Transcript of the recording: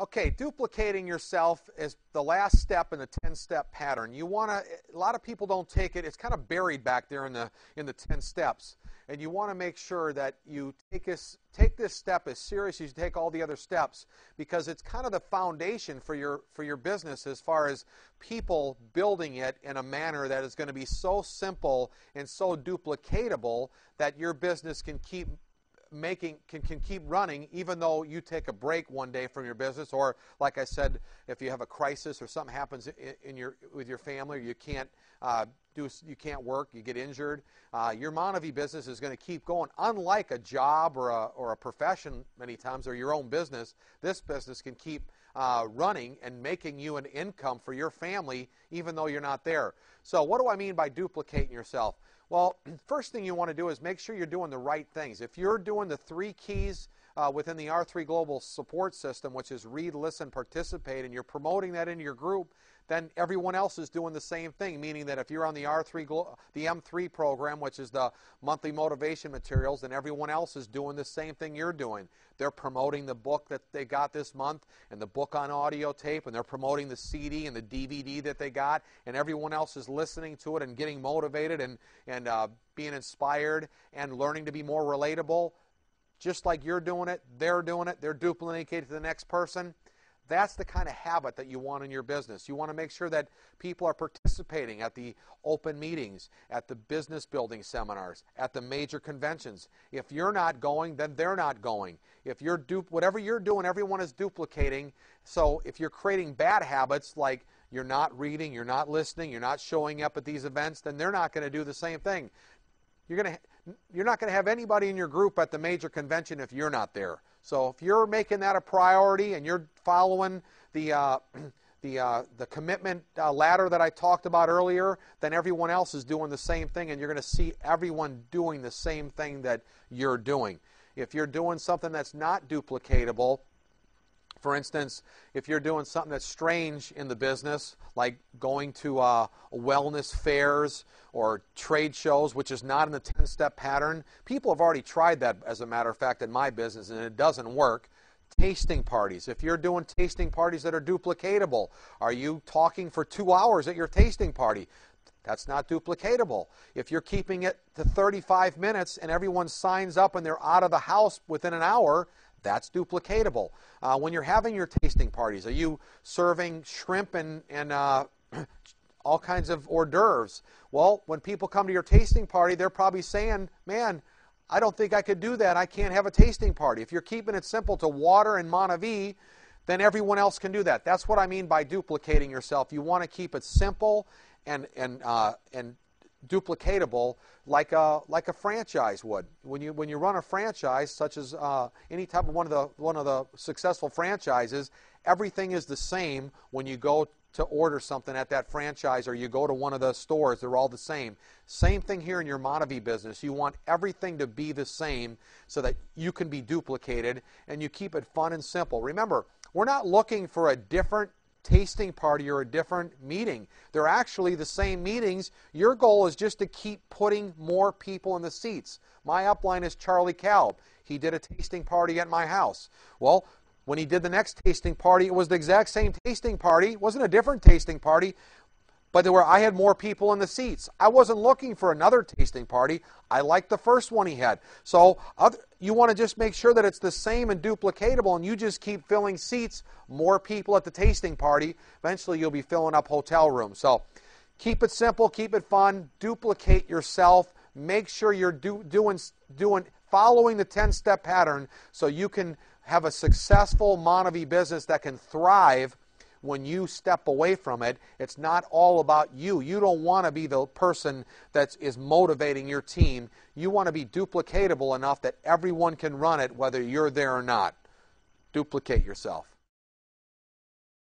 Okay, duplicating yourself is the last step in the 10-step pattern. You want to a lot of people don't take it. It's kind of buried back there in the in the 10 steps. And you want to make sure that you take this take this step as serious as you take all the other steps because it's kind of the foundation for your for your business as far as people building it in a manner that is going to be so simple and so duplicatable that your business can keep making can, can keep running even though you take a break one day from your business or like i said if you have a crisis or something happens in, in your with your family or you can't uh, do you can't work you get injured uh, your Monavie business is going to keep going. Unlike a job or a, or a profession many times or your own business this business can keep uh, running and making you an income for your family even though you're not there. So what do i mean by duplicating yourself? Well, first thing you want to do is make sure you're doing the right things. If you're doing the three keys uh, within the R3 Global support system, which is read, listen, participate, and you're promoting that into your group, then everyone else is doing the same thing. Meaning that if you're on the R3, the M3 program, which is the monthly motivation materials, then everyone else is doing the same thing you're doing. They're promoting the book that they got this month and the book on audio tape, and they're promoting the CD and the DVD that they got, and everyone else is listening to it and getting motivated and and uh, being inspired and learning to be more relatable. Just like you're doing it, they're doing it. They're duplicating it to the next person. That's the kind of habit that you want in your business. You want to make sure that people are participating at the open meetings, at the business building seminars, at the major conventions. If you're not going, then they're not going. If you're du- whatever you're doing, everyone is duplicating. So if you're creating bad habits like you're not reading, you're not listening, you're not showing up at these events, then they're not going to do the same thing. You're going to you're not going to have anybody in your group at the major convention if you're not there. So if you're making that a priority and you're following the uh, the uh, the commitment uh, ladder that I talked about earlier, then everyone else is doing the same thing, and you're going to see everyone doing the same thing that you're doing. If you're doing something that's not duplicatable, for instance, if you're doing something that's strange in the business, like going to uh, wellness fairs or trade shows, which is not in the 10 step pattern, people have already tried that, as a matter of fact, in my business, and it doesn't work. Tasting parties. If you're doing tasting parties that are duplicatable, are you talking for two hours at your tasting party? That's not duplicatable. If you're keeping it to 35 minutes and everyone signs up and they're out of the house within an hour, that's duplicatable. Uh, when you're having your tasting parties, are you serving shrimp and, and uh, all kinds of hors d'oeuvres? Well, when people come to your tasting party, they're probably saying, man, I don't think I could do that. I can't have a tasting party. If you're keeping it simple to water and Monavie, then everyone else can do that. That's what I mean by duplicating yourself. You want to keep it simple and, and, uh, and duplicatable like a like a franchise would. When you when you run a franchise, such as uh, any type of one of the one of the successful franchises, everything is the same when you go to order something at that franchise or you go to one of the stores. They're all the same. Same thing here in your Monavie business. You want everything to be the same so that you can be duplicated and you keep it fun and simple. Remember, we're not looking for a different tasting party or a different meeting. They're actually the same meetings. Your goal is just to keep putting more people in the seats. My upline is Charlie Kalb. He did a tasting party at my house. Well, when he did the next tasting party, it was the exact same tasting party. It wasn't a different tasting party, but there were I had more people in the seats. I wasn't looking for another tasting party. I liked the first one he had. So other, you want to just make sure that it's the same and duplicatable, and you just keep filling seats. More people at the tasting party. Eventually, you'll be filling up hotel rooms. So keep it simple, keep it fun, duplicate yourself. Make sure you're do, doing doing following the 10-step pattern so you can have a successful Monavie business that can thrive when you step away from it, it's not all about you. You don't want to be the person that is motivating your team. You want to be duplicatable enough that everyone can run it, whether you're there or not. Duplicate yourself.